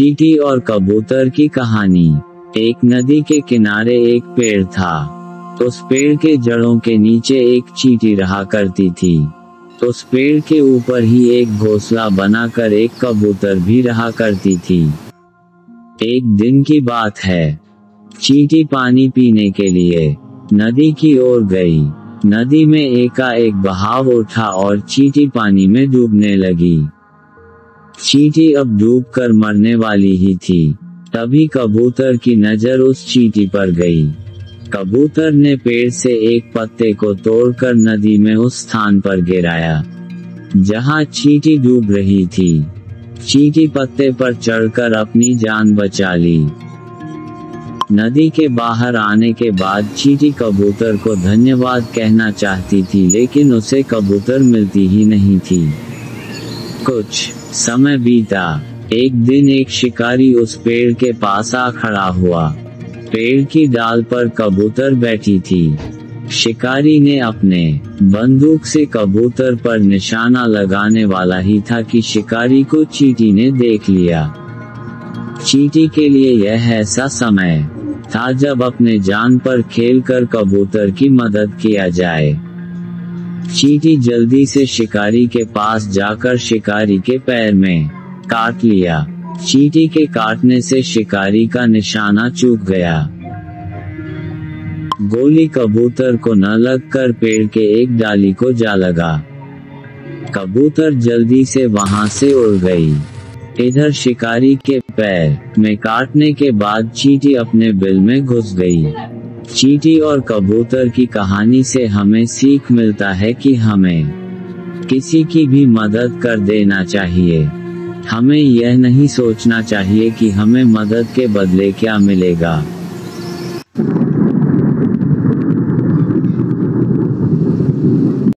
चींटी और कबूतर की कहानी। एक नदी के किनारे एक पेड़ था। उस पेड़ के जड़ों के नीचे एक चींटी रहा करती थी। उस पेड़ के ऊपर ही एक घोंसला बनाकर एक कबूतर भी रहा करती थी। एक दिन की बात है। चींटी पानी पीने के लिए नदी की ओर गई। नदी में एकाएक बहाव उठा और चींटी पानी में डूबने लगी। चींटी अब डूब कर मरने वाली ही थी। तभी कबूतर की नज़र उस चींटी पर गई। कबूतर ने पेड़ से एक पत्ते को तोड़कर नदी में उस स्थान पर गिराया, जहाँ चींटी डूब रही थी। चींटी पत्ते पर चढ़कर अपनी जान बचा ली। नदी के बाहर आने के बाद चींटी कबूतर को धन्यवाद कहना चाहती थी, लेकिन उसे कबूतर मिलती ही नहीं थी। कुछ समय बीता, एक दिन एक शिकारी उस पेड़ के पास आ खड़ा हुआ। पेड़ की डाल पर कबूतर बैठी थी। शिकारी ने अपने बंदूक से कबूतर पर निशाना लगाने वाला ही था कि शिकारी को चीटी ने देख लिया। चीटी के लिए यह ऐसा समय था जब अपने जान पर खेलकर कबूतर की मदद किया जाए। चींटी जल्दी से शिकारी के पास जाकर शिकारी के पैर में काट लिया। चींटी के काटने से शिकारी का निशाना चूक गया। गोली कबूतर को न लगकर पेड़ के एक डाली को जा लगा। कबूतर जल्दी से वहाँ से उड़ गई। इधर शिकारी के पैर में काटने के बाद चींटी अपने बिल में घुस गई। चींटी और कबूतर की कहानी से हमें सीख मिलता है कि हमें किसी की भी मदद कर देना चाहिए। हमें यह नहीं सोचना चाहिए कि हमें मदद के बदले क्या मिलेगा।